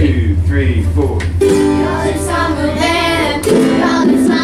two, three, four. You're the you're the